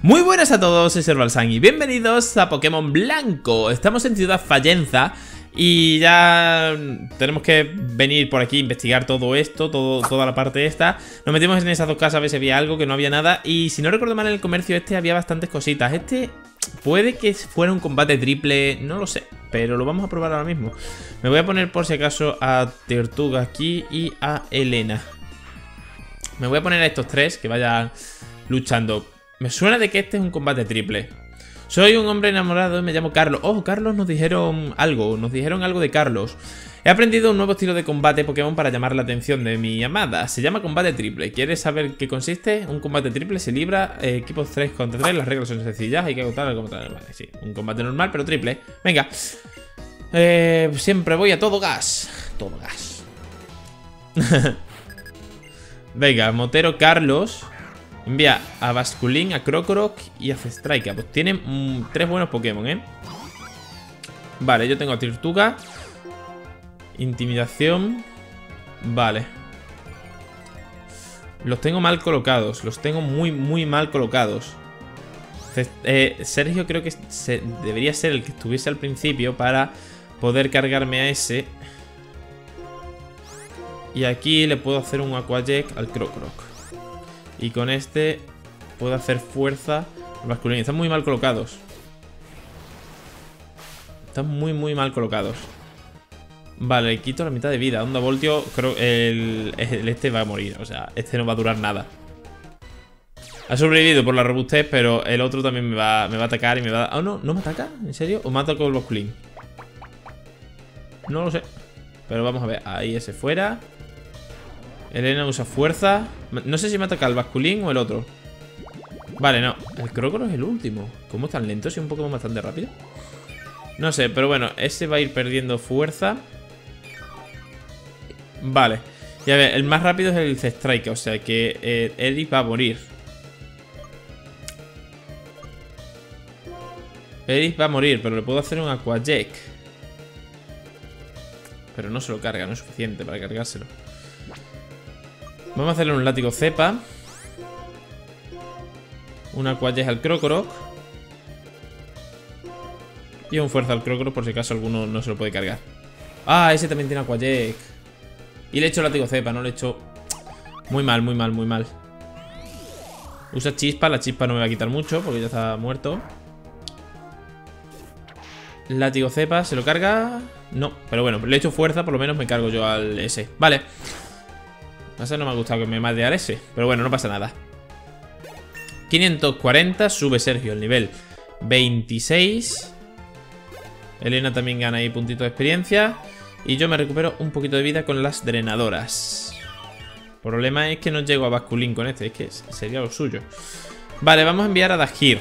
Muy buenas a todos, soy Servalsan y bienvenidos a Pokémon Blanco. Estamos en Ciudad Fallenza y ya tenemos que venir por aquí a investigar todo esto, toda la parte esta. Nos metimos en esas dos casas a ver si había algo, que no había nada. Y si no recuerdo mal, en el comercio este había bastantes cositas. Este puede que fuera un combate triple, no lo sé, pero lo vamos a probar ahora mismo. Me voy a poner por si acaso a Tortuga aquí y a Elena. Me voy a poner a estos tres que vayan luchando. Me suena de que este es un combate triple. Soy un hombre enamorado y me llamo Carlos. Oh, Carlos nos dijeron algo, nos dijeron algo de Carlos. He aprendido un nuevo estilo de combate Pokémon para llamar la atención de mi amada. Se llama combate triple. ¿Quieres saber qué consiste? Un combate triple se libra eh, equipos 3 contra 3. Las reglas son sencillas. Hay que agotar el combate normal. Sí, un combate normal, pero triple. Venga. Eh, siempre voy a todo gas. Todo gas. Venga, Motero Carlos. Envía a Basculín, a Krokorok y a Zestraika. Pues tienen mm, tres buenos Pokémon, ¿eh? Vale, yo tengo a Tirtuga. Intimidación. Vale. Los tengo mal colocados. Los tengo muy, muy mal colocados. Eh, Sergio creo que debería ser el que estuviese al principio para poder cargarme a ese. Y aquí le puedo hacer un Aquajet al Krokorok. Y con este puedo hacer fuerza masculina. Están muy mal colocados. Están muy, muy mal colocados. Vale, le quito la mitad de vida. Onda Voltio, creo el, el este va a morir. O sea, este no va a durar nada. Ha sobrevivido por la robustez, pero el otro también me va, me va a atacar y me va a... Ah, no, ¿no me ataca? ¿En serio? ¿O mata con el masculín? No lo sé. Pero vamos a ver. Ahí ese fuera. Elena usa fuerza. No sé si me ataca el basculín o el otro. Vale, no. El Crocoro es el último. ¿Cómo es tan lento? Si un Pokémon bastante rápido. No sé, pero bueno, ese va a ir perdiendo fuerza. Vale. Y a ver, el más rápido es el C-Strike, o sea que eh, va a morir. Eric va a morir, pero le puedo hacer un Aquajack. Pero no se lo carga, no es suficiente para cargárselo. Vamos a hacerle un látigo cepa. Una cualles al Krokorok. Y un fuerza al Krokorok por si acaso alguno no se lo puede cargar. Ah, ese también tiene Aquajack. Y le he hecho látigo cepa, no le he hecho... Muy mal, muy mal, muy mal. Usa chispa, la chispa no me va a quitar mucho porque ya está muerto. Látigo cepa, ¿se lo carga? No, pero bueno, le he hecho fuerza, por lo menos me cargo yo al S. Vale. No no me ha gustado que me mate a ese. Pero bueno, no pasa nada. 540, sube Sergio el nivel 26. Elena también gana ahí puntito de experiencia. Y yo me recupero un poquito de vida con las drenadoras. El problema es que no llego a Basculín con este. Es que sería lo suyo. Vale, vamos a enviar a Dajir.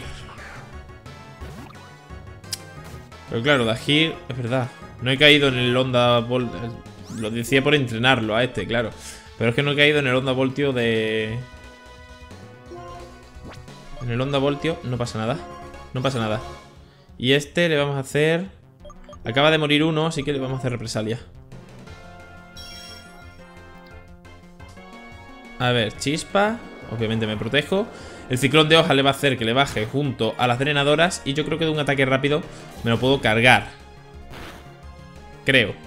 Pero claro, Dajir, es verdad. No he caído en el Onda Lo decía por entrenarlo a este, claro. Pero es que no he caído en el onda voltio de... En el onda voltio no pasa nada. No pasa nada. Y este le vamos a hacer... Acaba de morir uno, así que le vamos a hacer represalia. A ver, chispa. Obviamente me protejo. El ciclón de hoja le va a hacer que le baje junto a las drenadoras. Y yo creo que de un ataque rápido me lo puedo cargar. Creo.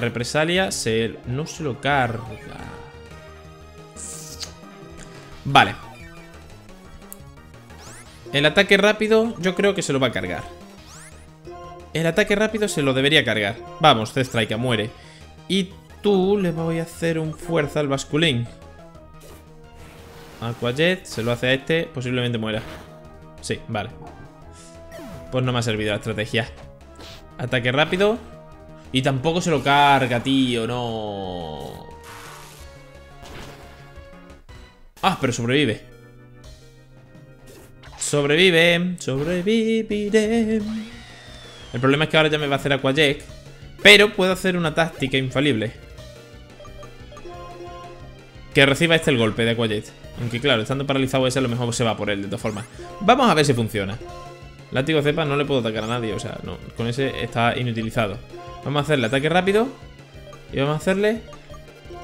Represalia se, no se lo carga. Vale. El ataque rápido yo creo que se lo va a cargar. El ataque rápido se lo debería cargar. Vamos, C-Strike, muere. Y tú le voy a hacer un fuerza al basculín. Aquajet, se lo hace a este, posiblemente muera. Sí, vale. Pues no me ha servido la estrategia. Ataque rápido. Y tampoco se lo carga, tío, no. Ah, pero sobrevive. Sobrevive, sobreviviré. El problema es que ahora ya me va a hacer Aquajack. Pero puedo hacer una táctica infalible. Que reciba este el golpe de Aquajet. Aunque claro, estando paralizado ese a lo mejor se va por él de todas formas. Vamos a ver si funciona. Látigo cepa no le puedo atacar a nadie, o sea, no, con ese está inutilizado. Vamos a hacerle ataque rápido. Y vamos a hacerle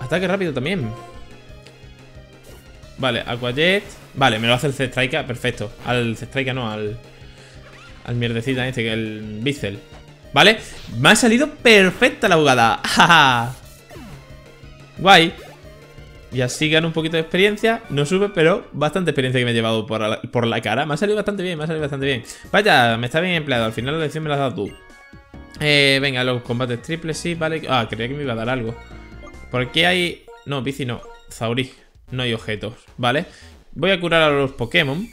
ataque rápido también. Vale, Aquajet. Vale, me lo hace el C-Strike, perfecto. Al C-Strike no, al. Al mierdecita este, que el Bicel. ¿Vale? Me ha salido perfecta la jugada. Guay. Y así gano un poquito de experiencia. No sube, pero bastante experiencia que me he llevado por la, por la cara. Me ha salido bastante bien, me ha salido bastante bien. Vaya, me está bien empleado. Al final la lección me la has dado tú. Eh, venga, los combates triples, sí, vale. Ah, creía que me iba a dar algo. Por aquí hay... No, bici no. Zauri. No hay objetos, ¿vale? Voy a curar a los Pokémon.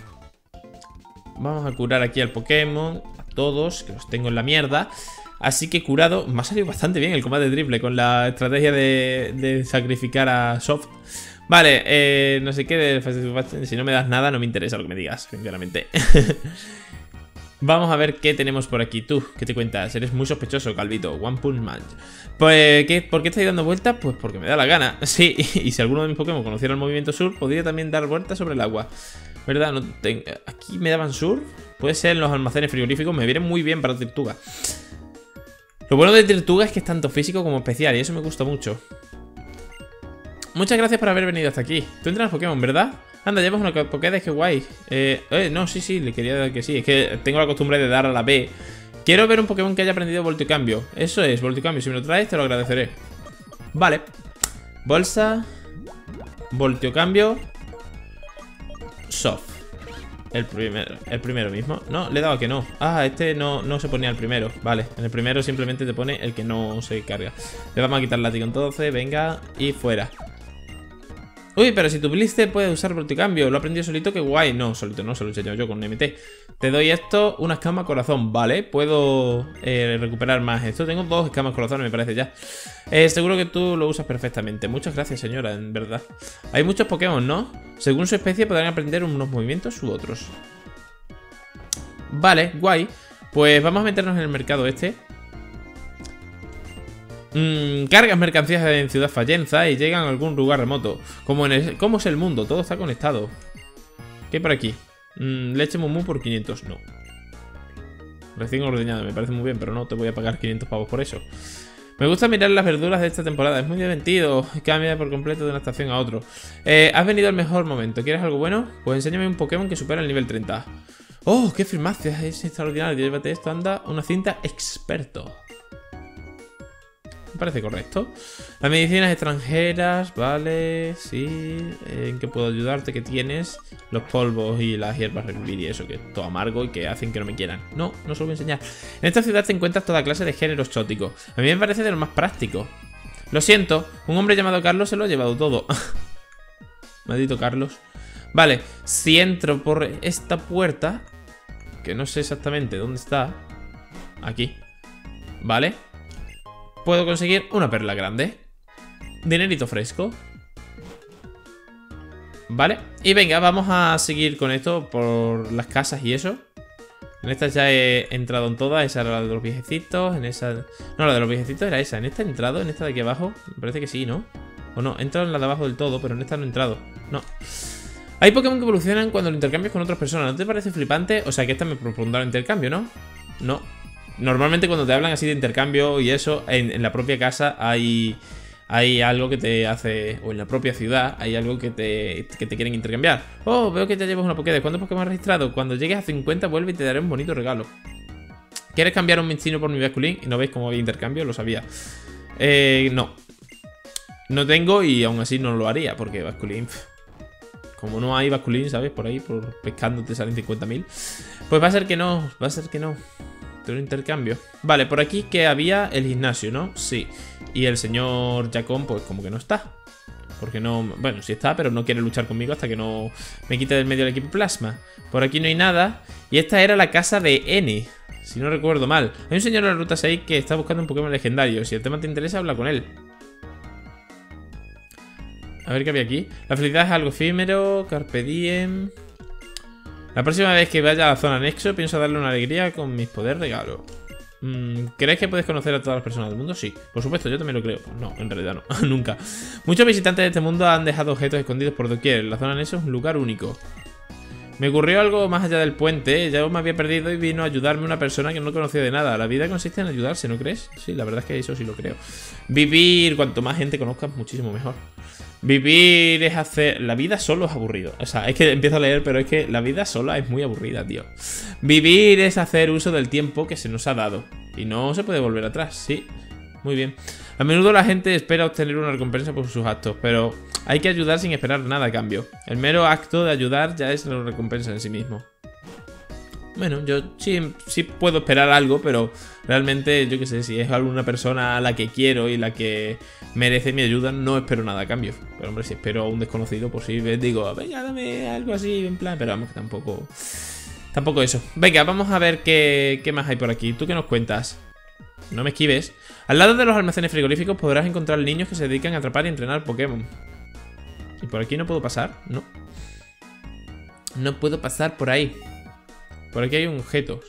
Vamos a curar aquí al Pokémon. A todos, que los tengo en la mierda. Así que curado, me ha salido bastante bien el combate triple con la estrategia de, sacrificar a Soft. Vale, eh, no sé qué Si no me das nada, no me interesa lo que me digas, sinceramente. Vamos a ver qué tenemos por aquí. Tú, ¿qué te cuentas? Eres muy sospechoso, Calvito. One Punch Man. Pues, ¿qué, ¿por qué estáis dando vueltas? Pues porque me da la gana. Sí, y si alguno de mis Pokémon conociera el movimiento sur, podría también dar vueltas sobre el agua. ¿Verdad? Aquí me daban sur. Puede ser en los almacenes frigoríficos. Me viene muy bien para Tortuga. Lo bueno de Tortuga es que es tanto físico como especial y eso me gusta mucho. Muchas gracias por haber venido hasta aquí. Tú entras Pokémon, ¿verdad? Anda, llevas una Pokédex, qué guay. Eh, eh, no, sí, sí, le quería dar que sí. Es que tengo la costumbre de dar a la B. Quiero ver un Pokémon que haya aprendido Volticambio. Eso es, Volticambio. Si me lo traes, te lo agradeceré. Vale. Bolsa. Voltiocambio. Soft. El primero, el primero mismo. No, le he dado a que no. Ah, este no, no se ponía el primero. Vale, en el primero simplemente te pone el que no se carga. Le vamos a quitar el látigo entonces, venga, y fuera. Uy, pero si tu blister puede usar Volticambio, lo aprendido solito, qué guay. No, solito no, se lo he enseñado yo con MT. Te doy esto, una escama corazón, vale. Puedo eh, recuperar más esto. Tengo dos escamas corazón, me parece ya. Eh, seguro que tú lo usas perfectamente. Muchas gracias, señora, en verdad. Hay muchos Pokémon, ¿no? Según su especie podrán aprender unos movimientos u otros. Vale, guay. Pues vamos a meternos en el mercado este. Mm, cargas mercancías en Ciudad Fallenza y llegan a algún lugar remoto. Como en ¿Cómo es el mundo? Todo está conectado. ¿Qué hay por aquí? Mm, leche Mumu por 500. No. Recién ordeñado. Me parece muy bien, pero no te voy a pagar 500 pavos por eso. Me gusta mirar las verduras de esta temporada. Es muy divertido. Cambia por completo de una estación a otro. Eh, has venido al mejor momento. ¿Quieres algo bueno? Pues enséñame un Pokémon que supera el nivel 30. ¡Oh, qué firmacia! Es extraordinario. Llévate esto, anda. Una cinta experto. Parece correcto. Las medicinas extranjeras, vale, sí. ¿En qué puedo ayudarte? ¿Qué tienes? Los polvos y las hierbas revivir y eso, que es todo amargo y que hacen que no me quieran. No, no se lo voy a enseñar. En esta ciudad te encuentras toda clase de géneros chóticos. A mí me parece de lo más práctico. Lo siento, un hombre llamado Carlos se lo ha llevado todo. Maldito Carlos. Vale, si entro por esta puerta, que no sé exactamente dónde está. Aquí. Vale puedo conseguir una perla grande. Dinerito fresco. Vale. Y venga, vamos a seguir con esto por las casas y eso. En esta ya he entrado en todas. Esa era la de los viejecitos. En esa... No, la de los viejecitos era esa. ¿En esta he entrado? ¿En esta de aquí abajo? Me parece que sí, ¿no? O no, he entrado en la de abajo del todo, pero en esta no he entrado. No. Hay Pokémon que evolucionan cuando lo intercambias con otras personas. ¿No te parece flipante? O sea, que esta me propondrá el intercambio, ¿no? No. Normalmente cuando te hablan así de intercambio y eso, en, la propia casa hay, hay algo que te hace, o en la propia ciudad, hay algo que te, que te quieren intercambiar. Oh, veo que ya llevas una Pokédex. ¿Cuántos Pokémon has registrado? Cuando llegues a 50 vuelve y te daré un bonito regalo. ¿Quieres cambiar un Minccino por mi Basculín? Y no veis cómo había intercambio, lo sabía. Eh, no. No tengo y aún así no lo haría, porque Basculín... Como no hay Basculín, ¿sabes? Por ahí, por pescando te salen 50.000. Pues va a ser que no, va a ser que no un intercambio. Vale, por aquí que había el gimnasio, ¿no? Sí. Y el señor Jacón, pues como que no está. Porque no... Bueno, sí está, pero no quiere luchar conmigo hasta que no me quite del medio el equipo plasma. Por aquí no hay nada. Y esta era la casa de N. Si no recuerdo mal. Hay un señor en la ruta 6 que está buscando un Pokémon legendario. Si el tema te interesa, habla con él. A ver qué había aquí. La felicidad es algo efímero. Carpe diem. La próxima vez que vaya a la zona Nexo pienso darle una alegría con mis poderes regalo. Mm, ¿Crees que puedes conocer a todas las personas del mundo? Sí, por supuesto, yo también lo creo. No, en realidad no, nunca. Muchos visitantes de este mundo han dejado objetos escondidos por doquier. La zona Nexo es un lugar único. Me ocurrió algo más allá del puente, ya me había perdido y vino a ayudarme una persona que no conocía de nada. La vida consiste en ayudarse, ¿no crees? Sí, la verdad es que eso sí lo creo. Vivir, cuanto más gente conozcas, muchísimo mejor. Vivir es hacer... La vida solo es aburrido. O sea, es que empiezo a leer, pero es que la vida sola es muy aburrida, tío. Vivir es hacer uso del tiempo que se nos ha dado. Y no se puede volver atrás, sí. Muy bien. A menudo la gente espera obtener una recompensa por sus actos, pero hay que ayudar sin esperar nada a cambio. El mero acto de ayudar ya es la recompensa en sí mismo. Bueno, yo sí, sí puedo esperar algo, pero realmente, yo qué sé, si es alguna persona a la que quiero y la que merece mi ayuda, no espero nada a cambio. Pero hombre, si espero a un desconocido, pues sí, digo, venga, dame algo así, en plan, pero vamos, que tampoco... Tampoco eso. Venga, vamos a ver qué, qué más hay por aquí. ¿Tú qué nos cuentas? No me esquives. Al lado de los almacenes frigoríficos podrás encontrar niños que se dedican a atrapar y entrenar Pokémon. ¿Y por aquí no puedo pasar? No. No puedo pasar por ahí. Por aquí hay objetos.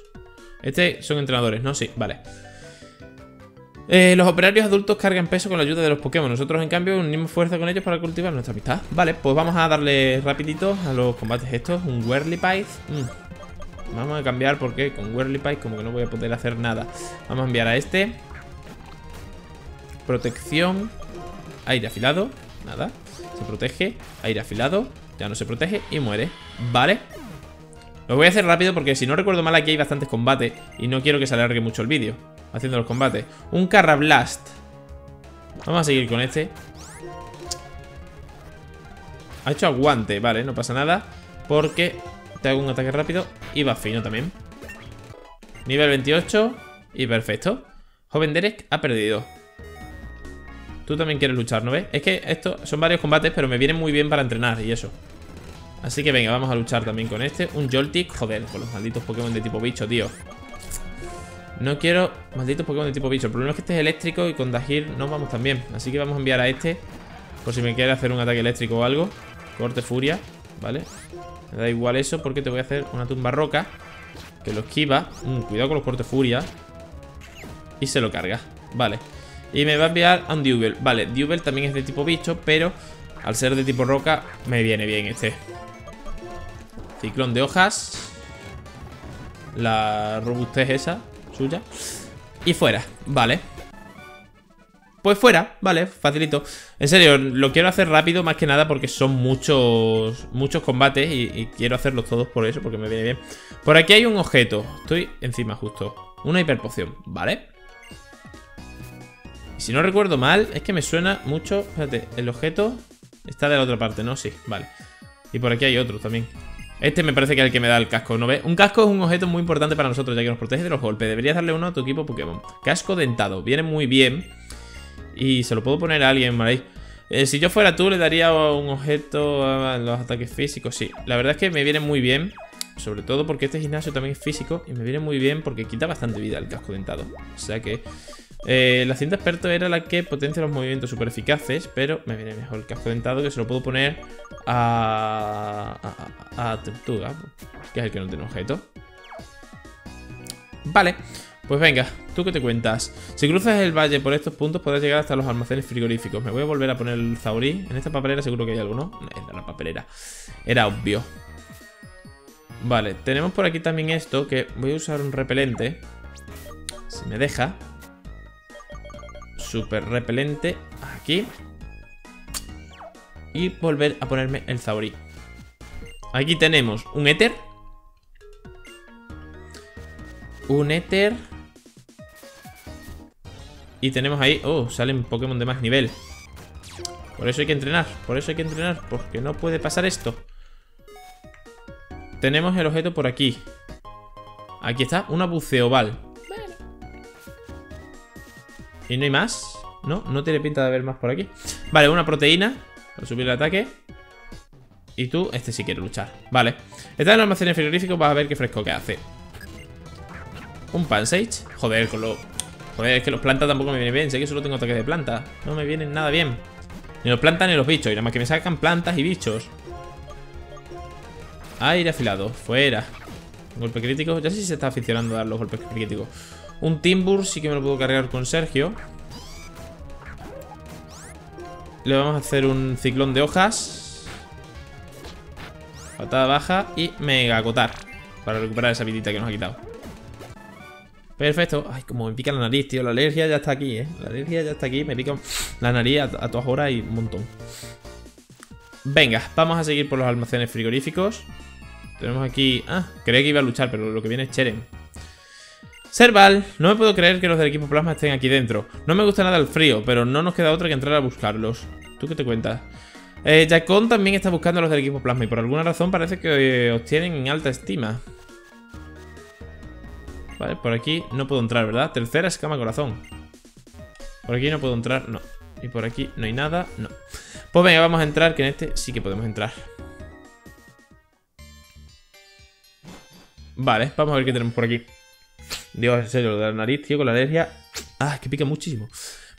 Este son entrenadores, ¿no? Sí, vale. Eh, los operarios adultos cargan peso con la ayuda de los Pokémon. Nosotros, en cambio, unimos fuerza con ellos para cultivar nuestra amistad. Vale, pues vamos a darle rapidito a los combates estos. Un Whirlipide. Mm. Vamos a cambiar porque con Whirlipide como que no voy a poder hacer nada. Vamos a enviar a este. Protección. Aire afilado. Nada. Se protege. Aire afilado. Ya no se protege y muere. Vale. Lo voy a hacer rápido porque si no recuerdo mal aquí hay bastantes combates y no quiero que se alargue mucho el vídeo haciendo los combates. Un Carrablast. Vamos a seguir con este. Ha hecho aguante, vale, no pasa nada porque te hago un ataque rápido y va fino también. Nivel 28 y perfecto. Joven Derek ha perdido. Tú también quieres luchar, ¿no ves? Es que estos son varios combates, pero me vienen muy bien para entrenar y eso. Así que venga, vamos a luchar también con este. Un Joltik, joder, con los malditos Pokémon de tipo bicho, tío. No quiero malditos Pokémon de tipo bicho. El problema es que este es eléctrico y con Dahir no vamos tan bien. Así que vamos a enviar a este Por si me quiere hacer un ataque eléctrico o algo. Corte furia, ¿vale? Me da igual eso porque te voy a hacer una tumba roca Que lo esquiva. Mm, Cuidado con los cortes furia. Y se lo carga, vale. Y me va a enviar a un Dewbell Vale, Dewbell también es de tipo bicho, pero al ser de tipo roca me viene bien este Ciclón de hojas. La robustez esa, suya. Y fuera, vale. Pues fuera, vale, facilito En serio, lo quiero hacer rápido más que nada porque son muchos muchos combates y, quiero hacerlos todos por eso, porque me viene bien Por aquí hay un objeto, estoy encima justo Una hiperpoción, ¿vale? Y si no recuerdo mal, es que me suena mucho Espérate, el objeto está de la otra parte, ¿no? Sí, vale Y por aquí hay otro también este me parece que es el que me da el casco, ¿no ves? Un casco es un objeto muy importante para nosotros, ya que nos protege de los golpes. Deberías darle uno a tu equipo Pokémon. Casco dentado, viene muy bien. Y se lo puedo poner a alguien, ¿vale? Eh, si yo fuera tú, le daría un objeto a los ataques físicos, sí. La verdad es que me viene muy bien. Sobre todo porque este gimnasio también es físico y me viene muy bien porque quita bastante vida el casco dentado. O sea que eh, la cinta experto era la que potencia los movimientos super eficaces, pero me viene mejor el casco dentado que se lo puedo poner a, a, a, Tortuga, que es el que no tiene objeto. Vale, pues venga, ¿tú qué te cuentas? Si cruzas el valle por estos puntos podrás llegar hasta los almacenes frigoríficos. Me voy a volver a poner el Zaurí. En esta papelera seguro que hay algo, ¿no? En la papelera. Era obvio. Vale, tenemos por aquí también esto, que voy a usar un repelente. Si me deja. Super repelente aquí. Y volver a ponerme el Zauri. Aquí tenemos un éter. Un éter. Y tenemos ahí... Oh, salen Pokémon de más nivel. Por eso hay que entrenar. Por eso hay que entrenar. Porque no puede pasar esto. Tenemos el objeto por aquí. Aquí está, una buceoval. ¿Y no hay más? No, no tiene pinta de haber más por aquí. Vale, una proteína Para subir el ataque. Y tú, este sí quiere luchar. Vale. Está en el almacén frigorífico Vas a ver qué fresco que hace. Un Pansage. Joder, con lo... Joder, es que los plantas tampoco me vienen bien. Sé que solo tengo ataques de planta. No me vienen nada bien. Ni los plantas ni los bichos. Y nada más que me sacan plantas y bichos. Aire afilado. Fuera. Golpe crítico. Ya sé si se está aficionando a dar los golpes críticos un Timbur sí que me lo puedo cargar con Sergio. Le vamos a hacer un ciclón de hojas. Patada baja y mega acotar. Para recuperar esa vidita que nos ha quitado. Perfecto. Ay, como me pica la nariz, tío. La alergia ya está aquí, ¿eh? La alergia ya está aquí. Me pica la nariz a, todas horas y un montón. Venga, vamos a seguir por los almacenes frigoríficos. Tenemos aquí... Ah, creía que iba a luchar, pero lo que viene es Cheren. Serval, no me puedo creer que los del equipo plasma estén aquí dentro. No me gusta nada el frío, pero no nos queda otra que entrar a buscarlos. ¿Tú qué te cuentas? Eh, también está buscando a los del equipo plasma y por alguna razón parece que eh, os tienen en alta estima. Vale, por aquí no puedo entrar, ¿verdad? Tercera escama corazón. Por aquí no puedo entrar, no. Y por aquí no hay nada, no. Pues venga, vamos a entrar, que en este sí que podemos entrar. Vale, vamos a ver qué tenemos por aquí. Dios, en serio, lo de la nariz, tío, con la alergia. Ah, es que pica muchísimo.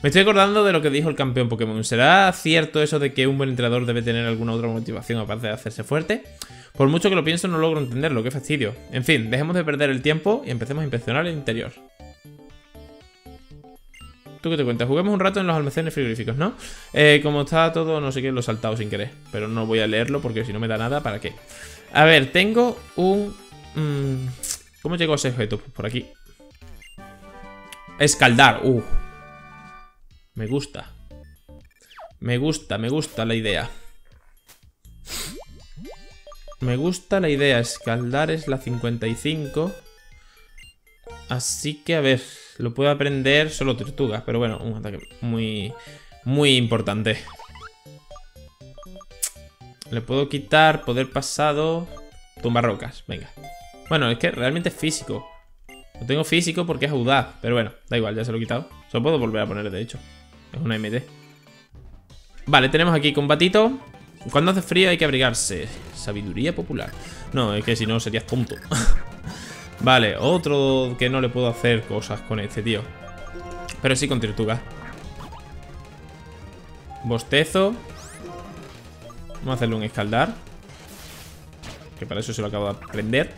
Me estoy acordando de lo que dijo el campeón Pokémon. ¿Será cierto eso de que un buen entrenador debe tener alguna otra motivación aparte de hacerse fuerte? Por mucho que lo pienso, no logro entenderlo. Qué fastidio. En fin, dejemos de perder el tiempo y empecemos a inspeccionar el interior. ¿Tú qué te cuentas? Juguemos un rato en los almacenes frigoríficos, ¿no? Eh, como está todo, no sé qué, lo he saltado sin querer. Pero no voy a leerlo porque si no me da nada, ¿para qué? A ver, tengo un... Mm, ¿Cómo llegó ese objeto? Pues por aquí. Escaldar. Uh. Me gusta. Me gusta, me gusta la idea. Me gusta la idea. Escaldar es la 55. Así que, a ver, lo puedo aprender solo tortuga. Pero bueno, un ataque muy, muy importante. Le puedo quitar poder pasado. Tumba rocas, venga. Bueno, es que realmente es físico. Lo tengo físico porque es audaz. Pero bueno, da igual, ya se lo he quitado. Se lo puedo volver a poner, de hecho. Es una MT. Vale, tenemos aquí combatito. Cuando hace frío hay que abrigarse. Sabiduría popular. No, es que si no serías tonto. vale, otro que no le puedo hacer cosas con este, tío. Pero sí con Tortuga. Bostezo. Vamos a hacerle un escaldar. Que para eso se lo acabo de aprender.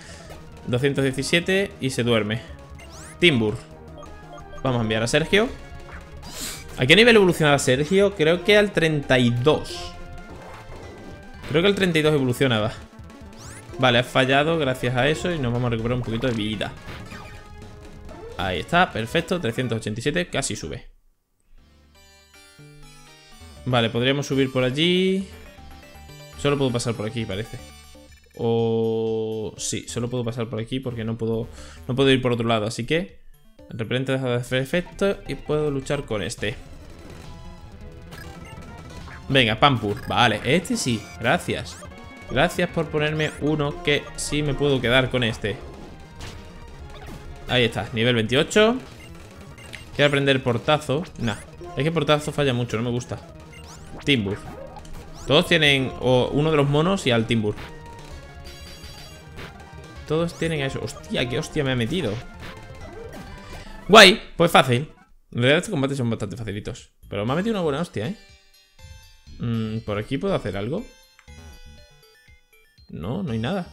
217 y se duerme. Timbur. Vamos a enviar a Sergio. ¿A qué nivel evolucionaba Sergio? Creo que al 32. Creo que el 32 evolucionaba. Vale, ha fallado gracias a eso y nos vamos a recuperar un poquito de vida. Ahí está, perfecto, 387, casi sube. Vale, podríamos subir por allí. Solo puedo pasar por aquí, parece. O... Sí, solo puedo pasar por aquí porque no puedo, no puedo ir por otro lado. Así que... El repelente deja de hacer efecto y puedo luchar con este. Venga, Pampur. Vale, este sí. Gracias. Gracias por ponerme uno que sí me puedo quedar con este. Ahí está, nivel 28. Quiero aprender portazo. Nah, es que portazo falla mucho, no me gusta. Timbur. Todos tienen uno de los monos y al Timbur. Todos tienen eso. Hostia, qué hostia me ha metido. Guay, pues fácil. En realidad estos combates son bastante facilitos. Pero me ha metido una buena hostia, ¿eh? Mm, ¿Por aquí puedo hacer algo? No, no hay nada.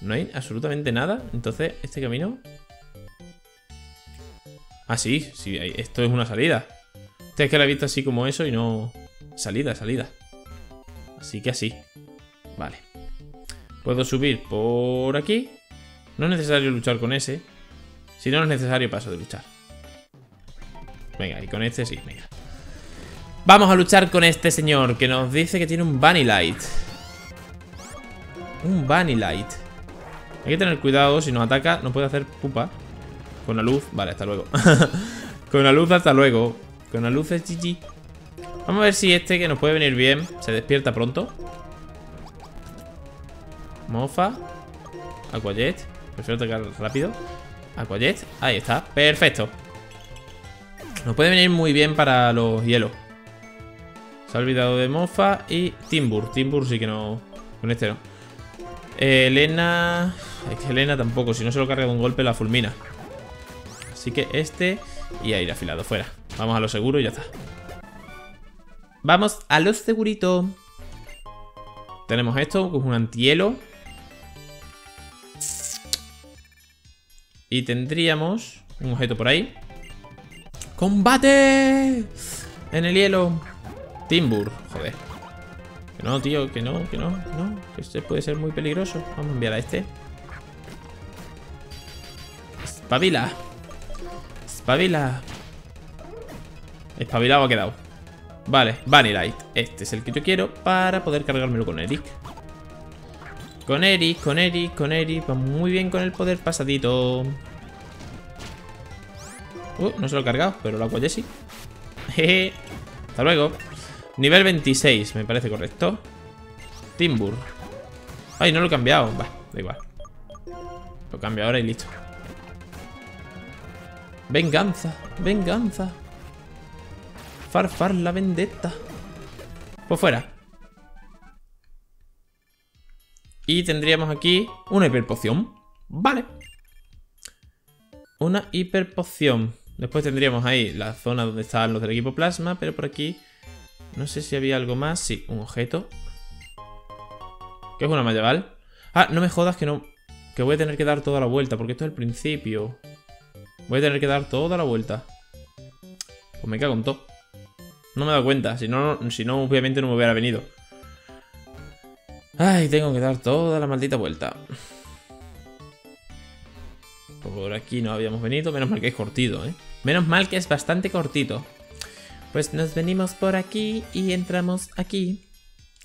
No hay absolutamente nada. Entonces, este camino... Ah, sí, sí, esto es una salida. Este es que la he visto así como eso y no... Salida, salida. Así que así. Vale. Puedo subir por aquí. No es necesario luchar con ese. Si no, es necesario paso de luchar. Venga, y con este sí, venga. Vamos a luchar con este señor que nos dice que tiene un Bunny Light. Un Bunny Light. Hay que tener cuidado, si nos ataca no puede hacer pupa. Con la luz, vale, hasta luego. con la luz, hasta luego. Con la luz es GG. Vamos a ver si este que nos puede venir bien se despierta pronto. Mofa. Aquajet. Prefiero atacar rápido. Aquajet. Ahí está. Perfecto. Nos puede venir muy bien para los hielos. Se ha olvidado de Mofa y Timbur. Timbur sí que no... Con este no. Eh, Elena... Es que Elena tampoco. Si no se lo carga de un golpe la fulmina. Así que este y aire afilado. Fuera. Vamos a lo seguro y ya está. Vamos a lo segurito. Tenemos esto, que es un antihielo. Y tendríamos un objeto por ahí. ¡Combate! En el hielo. Timbur, joder. Que no, tío, que no, que no, no. Este puede ser muy peligroso. Vamos a enviar a este. Espabila. Espabila. Espabilado ha quedado. Vale, Vanillite. Este es el que yo quiero para poder cargármelo con Eric. Con Eric, con Eric, con Eric. Va muy bien con el poder pasadito. Uh, no se lo he cargado, pero lo hago Jesse. Jeje. Hasta luego. Nivel 26, me parece correcto. Timbur. Ay, no lo he cambiado. Va, da igual. Lo cambio ahora y listo. Venganza, venganza. Farfar la vendetta. Pues fuera. Y tendríamos aquí una hiperpoción. Vale. Una hiperpoción. Después tendríamos ahí la zona donde estaban los del equipo plasma, pero por aquí no sé si había algo más. Sí, un objeto. ¿Qué es una medieval? Ah, no me jodas que no... Que voy a tener que dar toda la vuelta, porque esto es el principio. Voy a tener que dar toda la vuelta. Pues me cago en todo. No me he dado cuenta, si no, si no obviamente no me hubiera venido. Ay, tengo que dar toda la maldita vuelta. Por aquí no habíamos venido, menos mal que es cortito, ¿eh? Menos mal que es bastante cortito. Pues nos venimos por aquí y entramos aquí.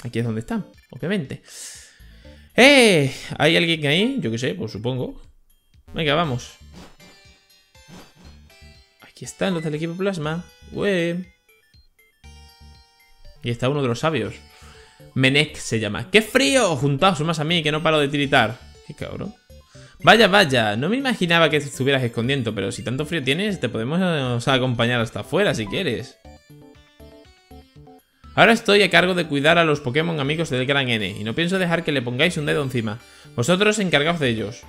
Aquí es donde están, obviamente. ¡Eh! ¿Hay alguien ahí? Yo qué sé, pues supongo. Venga, vamos. Aquí están los del equipo plasma. Y está uno de los sabios. Menek se llama. ¡Qué frío! Juntaos más a mí, que no paro de tiritar. ¡Qué cabrón! Vaya, vaya, no me imaginaba que estuvieras escondiendo, pero si tanto frío tienes, te podemos acompañar hasta afuera si quieres. Ahora estoy a cargo de cuidar a los Pokémon amigos del Gran N, y no pienso dejar que le pongáis un dedo encima. Vosotros encargaos de ellos.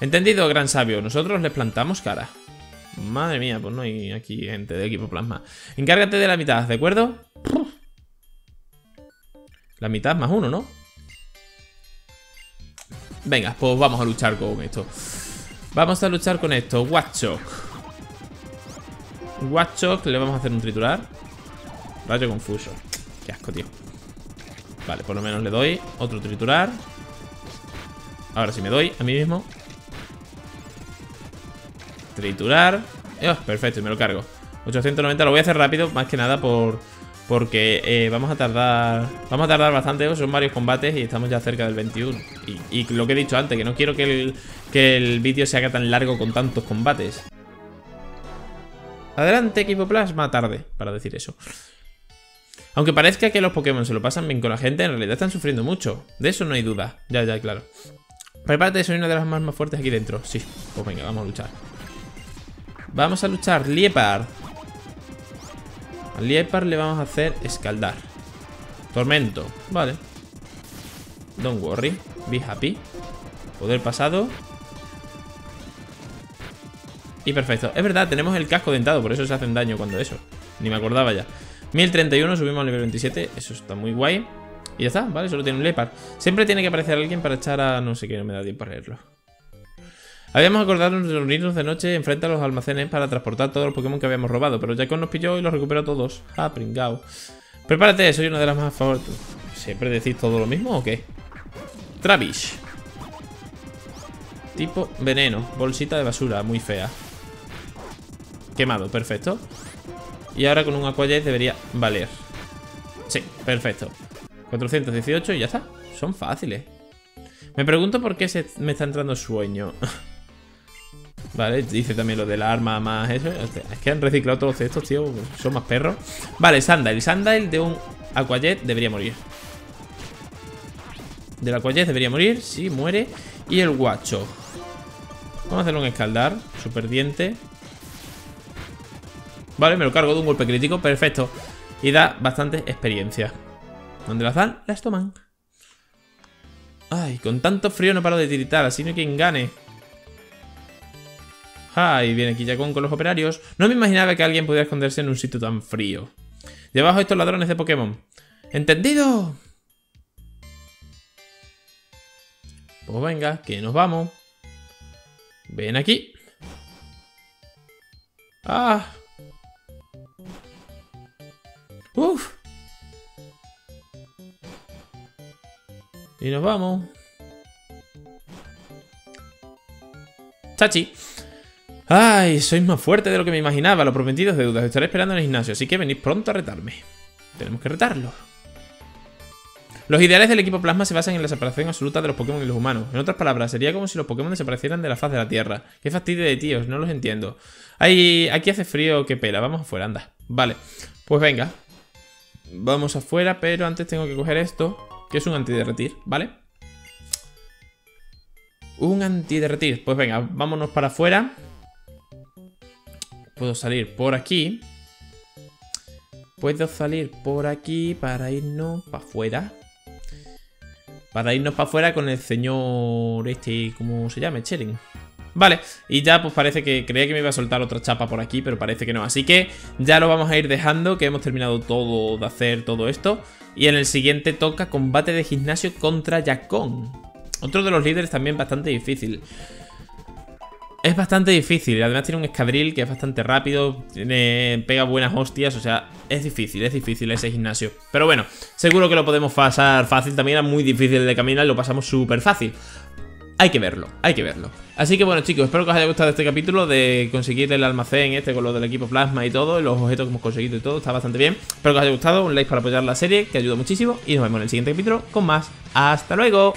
Entendido, gran sabio, nosotros les plantamos cara. Madre mía, pues no hay aquí gente de equipo plasma. Encárgate de la mitad, ¿de acuerdo? La mitad más uno, ¿no? Venga, pues vamos a luchar con esto. Vamos a luchar con esto. Watchok. Watchok, le vamos a hacer un triturar. Rayo confuso. Qué asco, tío. Vale, por lo menos le doy Otro triturar. Ahora sí me doy a mí mismo. Triturar. Oh, Perfecto, y me lo cargo. 890, lo voy a hacer rápido Más que nada por porque eh, vamos a tardar Vamos a tardar bastante, son varios combates Y estamos ya cerca del 21 Y, lo que he dicho antes, que no quiero que el, que el vídeo se haga tan largo con tantos combates. Adelante, equipo plasma, tarde para decir eso. Aunque parezca que los Pokémon se lo pasan bien con la gente En realidad están sufriendo mucho. De eso no hay duda, ya, ya, claro. Prepárate, soy una de las más, más fuertes aquí dentro. Sí, pues venga, vamos a luchar. Vamos a luchar, Liepard al Liepar le vamos a hacer escaldar. Tormento. Vale. Don't worry. Be happy. Poder pasado. Y perfecto. Es verdad, tenemos el casco dentado, por eso se hacen daño cuando eso. Ni me acordaba ya. 1031, subimos al nivel 27. Eso está muy guay. Y ya está, ¿vale? Solo tiene un Lepar. Siempre tiene que aparecer alguien para echar a... No sé qué, no me da tiempo a leerlo. Habíamos acordado reunirnos de noche enfrente a los almacenes para transportar todos los Pokémon que habíamos robado, pero Jackon nos pilló y los recuperó todos. Ah, pringao. Prepárate, soy una de las más favoritas. ¿Siempre decís todo lo mismo o qué? Travis. Tipo veneno. Bolsita de basura, muy fea. Quemado, perfecto. Y ahora con un Aquajet debería valer. Sí, perfecto. 418 y ya está. Son fáciles. Me pregunto por qué se me está entrando sueño. Vale, dice también lo del arma más eso. Es que han reciclado todos estos, tío. Son más perros. Vale, Sandile. Sandile de un Aquajet debería morir. Del Aquajet debería morir. Sí, muere. Y el guacho. Vamos a hacerle un escaldar. Super diente. Vale, me lo cargo de un golpe crítico. Perfecto. Y da bastante experiencia. ¿Dónde las dan? Las toman. Ay, con tanto frío no paro de tiritar. Así no hay quien gane. Ah, y viene aquí ya con los operarios. No me imaginaba que alguien pudiera esconderse en un sitio tan frío. Debajo estos ladrones de Pokémon. ¡Entendido! Pues venga, que nos vamos. Ven aquí. ¡Ah! ¡Uf! Y nos vamos. Chachi. Ay, sois más fuerte de lo que me imaginaba. Lo prometido es deuda. Estaré esperando en el gimnasio, así que venid pronto a retarme. Tenemos que retarlo. Los ideales del equipo plasma se basan en la separación absoluta de los Pokémon y los humanos. En otras palabras, sería como si los Pokémon desaparecieran de la faz de la Tierra. Qué fastidio de tíos, no los entiendo. Ahí, aquí hace frío, qué pela. Vamos afuera, anda. Vale, pues venga. Vamos afuera, pero antes tengo que coger esto, que es un antiderretir, ¿vale? Un antiderretir. Pues venga, vámonos para afuera. Puedo salir por aquí. Puedo salir por aquí para irnos para afuera. Para irnos para afuera con el señor este, ¿cómo se llama? Chering. Vale, y ya pues parece que creía que me iba a soltar otra chapa por aquí, pero parece que no. Así que ya lo vamos a ir dejando, que hemos terminado todo de hacer todo esto. Y en el siguiente toca combate de gimnasio contra Yakon. Otro de los líderes también bastante difícil. Es bastante difícil, además tiene un escadril que es bastante rápido, tiene, pega buenas hostias, o sea, es difícil, es difícil ese gimnasio. Pero bueno, seguro que lo podemos pasar fácil, también era muy difícil de caminar, lo pasamos súper fácil. Hay que verlo, hay que verlo. Así que bueno chicos, espero que os haya gustado este capítulo de conseguir el almacén este con lo del equipo plasma y todo, los objetos que hemos conseguido y todo, está bastante bien. Espero que os haya gustado, un like para apoyar la serie, que ayuda muchísimo, y nos vemos en el siguiente capítulo con más. ¡Hasta luego!